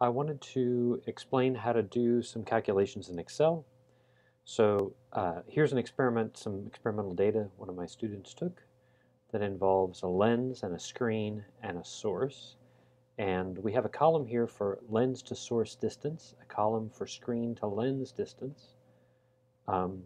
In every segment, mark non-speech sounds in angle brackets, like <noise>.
I wanted to explain how to do some calculations in Excel. So uh, here's an experiment, some experimental data one of my students took that involves a lens and a screen and a source. And we have a column here for lens to source distance, a column for screen to lens distance, um,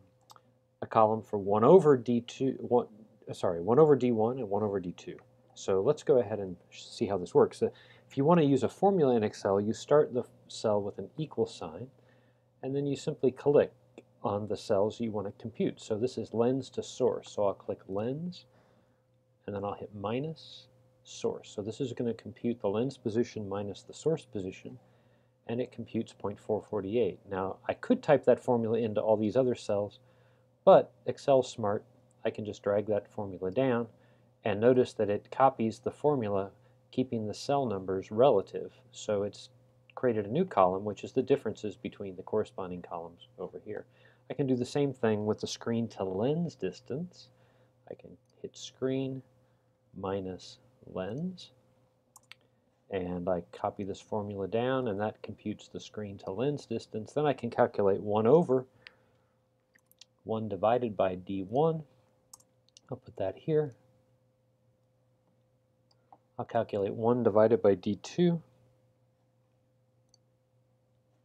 a column for 1 over d2, one, sorry, 1 over d1 and 1 over d2. So let's go ahead and see how this works. Uh, if you want to use a formula in Excel, you start the cell with an equal sign, and then you simply click on the cells you want to compute. So this is lens to source. So I'll click lens, and then I'll hit minus source. So this is going to compute the lens position minus the source position, and it computes 0.448. Now, I could type that formula into all these other cells, but Excel's smart. I can just drag that formula down, and notice that it copies the formula keeping the cell numbers relative. So it's created a new column, which is the differences between the corresponding columns over here. I can do the same thing with the screen to lens distance. I can hit screen minus lens, and I copy this formula down, and that computes the screen to lens distance. Then I can calculate 1 over 1 divided by d1. I'll put that here. I'll calculate 1 divided by d2.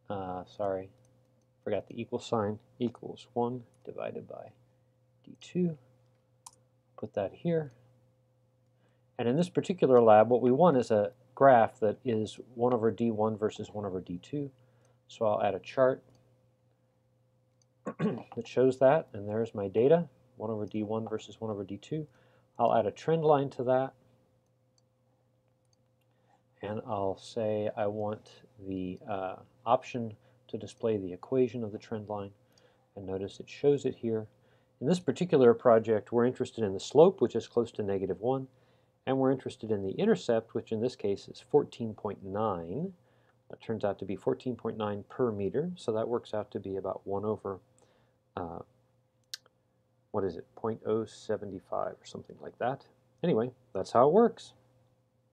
Uh, sorry, forgot the equal sign, equals 1 divided by d2. Put that here. And in this particular lab, what we want is a graph that is 1 over d1 versus 1 over d2. So I'll add a chart <clears throat> that shows that, and there's my data, 1 over d1 versus 1 over d2. I'll add a trend line to that, and I'll say I want the uh, option to display the equation of the trend line and notice it shows it here. In this particular project we're interested in the slope which is close to negative 1 and we're interested in the intercept which in this case is 14.9. That turns out to be 14.9 per meter so that works out to be about 1 over uh, what is it 0.075 or something like that. Anyway that's how it works.